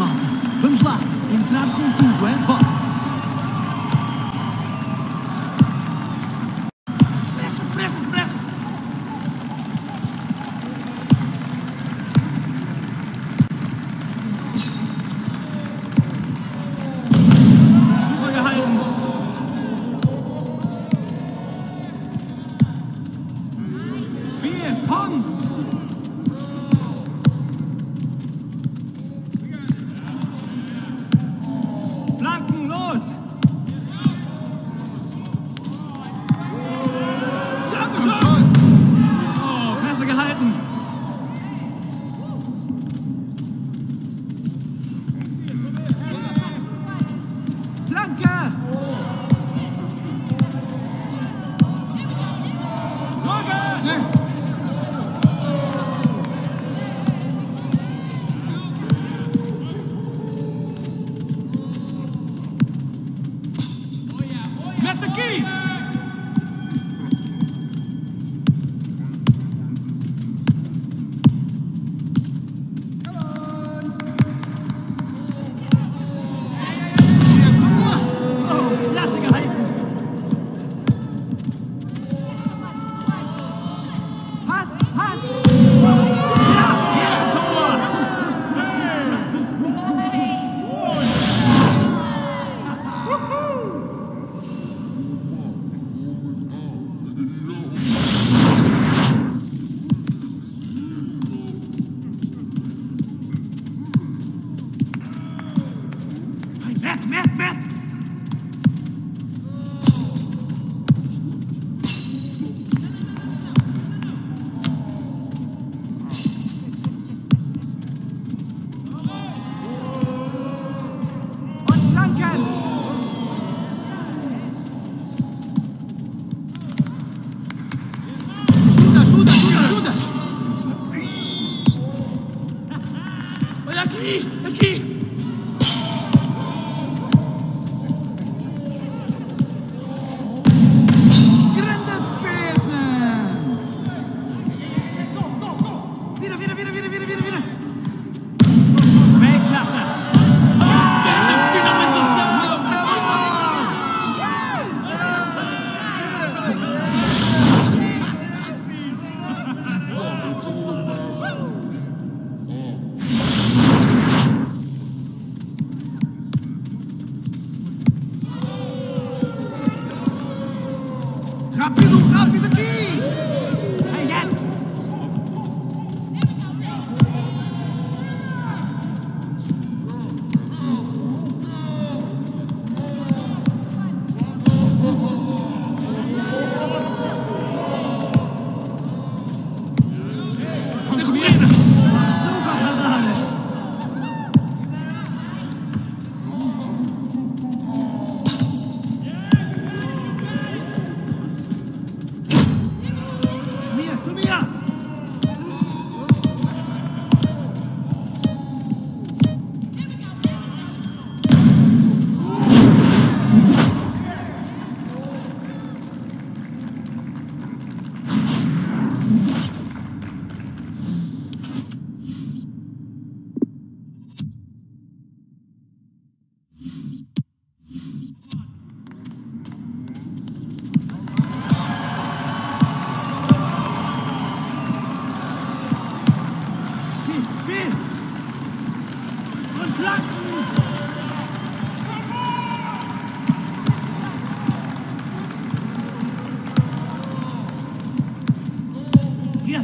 malta. Vamos lá, entrar com tudo, é? Bora! Bier, komm! Three. aqui, aqui. Rápido!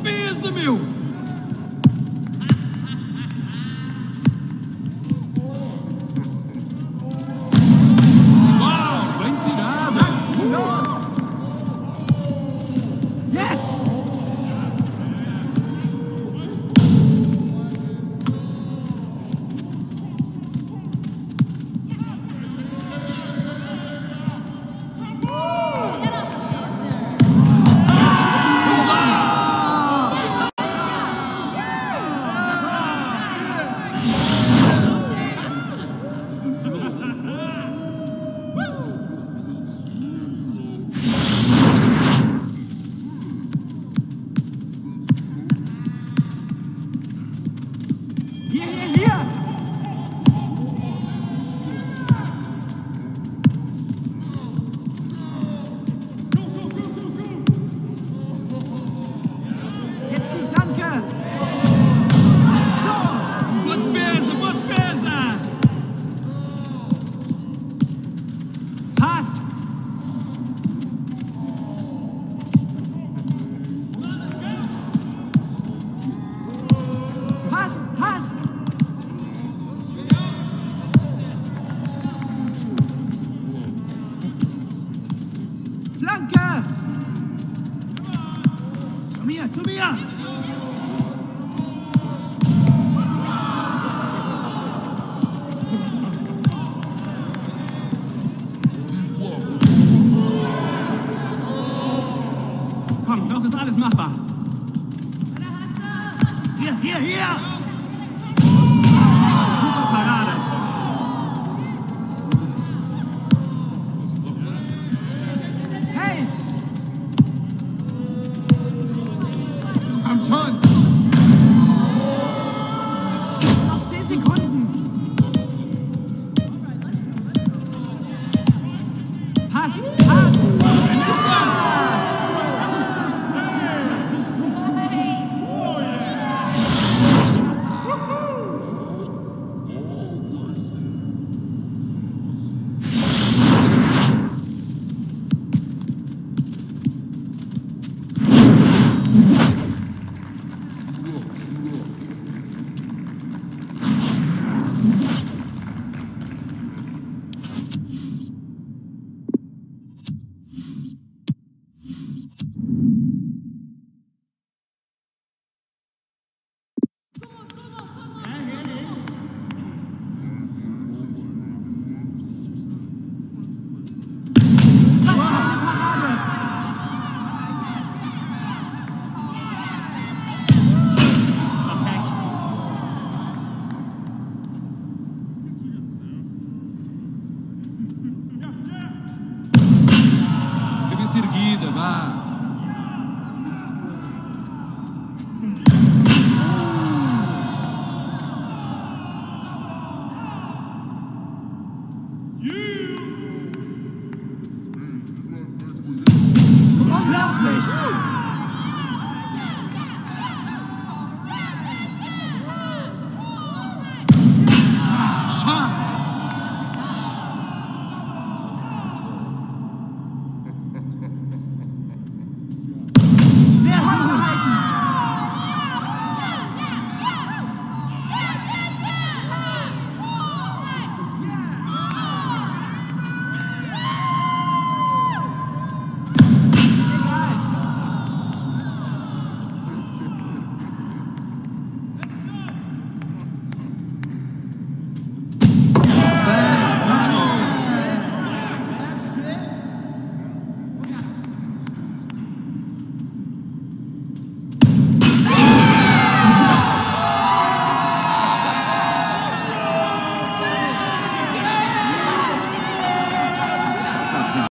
ofensa, meu! yeah, yeah. Flanke! Zu mir, zu mir! Komm, noch ist alles machbar. Hier, hier, hier!